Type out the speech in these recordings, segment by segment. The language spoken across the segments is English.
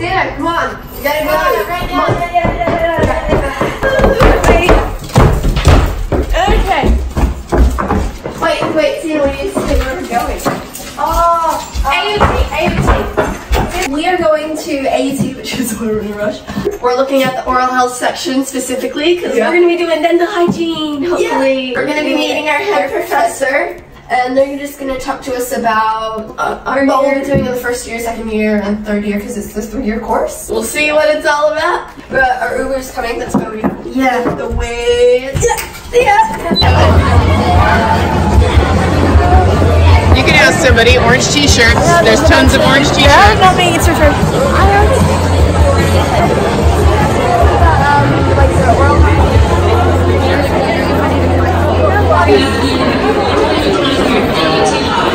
Come on. You gotta go. Right Come on. Okay. Wait, wait, we need to say where we're going. Oh, AUT, oh. AUT. We are going to AUT, which is where we're in a rush. We're looking at the oral health section specifically because Yeah. we're going to be doing dental hygiene, hopefully. We're going to be meeting our head professor. And they're just going to talk to us about uh, our what we're doing in the first year, second year, and third year because it's the three-year course. We'll see what it's all about. But our Uber's coming. That's why we yeah the way. Yeah, You can ask somebody. Orange t-shirts. There's tons of orange t-shirts. Yeah, not me. It's your turn.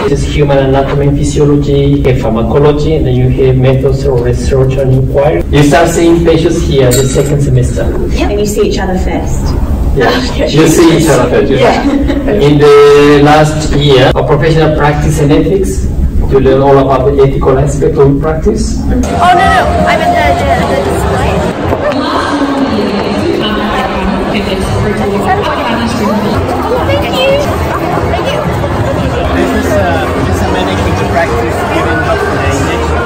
This is human anatomy and physiology, you have pharmacology, and then you have methods of research and inquiry. You start seeing patients here the second semester. And you see each other first. Yeah. You see each other first. In the last year of professional practice and ethics, you learn all about the ethical aspect of practice. Oh no no! I meant the the, the display. Thank you. This is a medical practice given after the injection.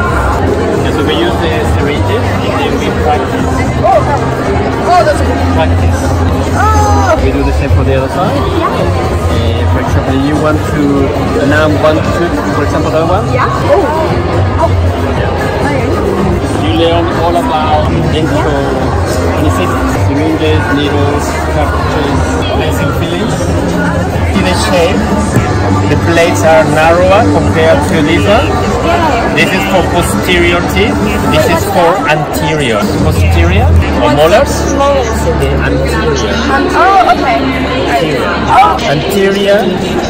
And so we use the syringes and then we practice. Oh, those are good. Practice. Oh. We do the same for the other side. Uh, for example, you want to numb one tooth, for example, that one. Yeah. Oh. You learn all about dental anesthetics, syringes, needles, cartridges, lacing fillings. See the shape. The plates are narrower compared to this one. This is for posterior teeth. This is for anterior. Posterior or molars. The anterior. Oh, okay. Anterior,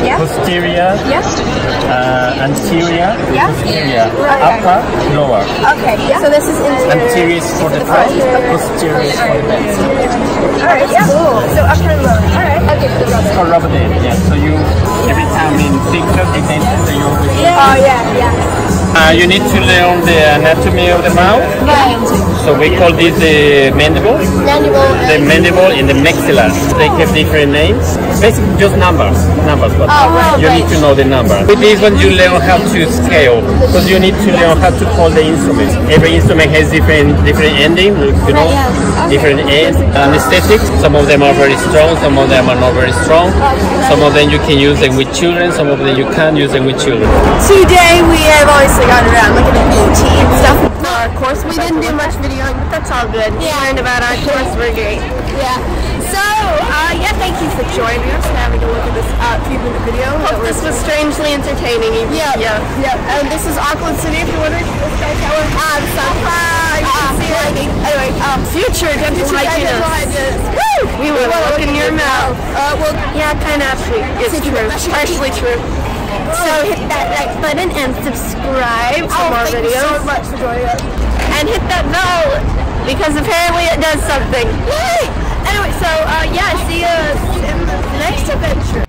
Yeah. posterior, Yes. uh, anterior, Yeah. posterior, Right. upper, lower. Okay. So this is interior. Anterior is for the front, posterior is for the back. All right. Yeah. So upper and lower. All right. Okay. For the rubber. For rubber dam, yeah. So you every time in picture the dentist, you always Oh yeah. Yeah. Uh, you need to learn the anatomy of the mouth. So we call this the mandible. Mandible. The mandible and the maxilla. They have different names. Basically just numbers. Numbers, but Oh, right, you right. need to know the number. With this one you learn how to scale. Because you need to learn how to call the instruments. Every instrument has different different ending, you know, different ends. Anesthetics, some of them are very strong, some of them are not very strong. Some of them you can use them with children, some of them you can't use them with children. Today we have obviously gone around looking at AT and stuff. Our course, we didn't do much videoing, but that's all good. We learned about our course, we're great. Yeah. So, uh, yeah, thank you for joining us and having a look at this uh, few minute video. Hope this was strangely entertaining. even- Yeah, yeah. yeah. And this is Auckland City, if you're wondering. This guy's Helen. Um, so, uh, you can see. Anyway, um, Future dental hygienist. Dental hygienist. Woo! We will look in your mouth. Uh, well, Yeah, kind of. It's true. Partially true. So hit that like button and subscribe for oh, more thank videos. you so much for joining us. and hit that bell because apparently it does something. Yay! Anyway, so, uh, yeah, see you in the next adventure.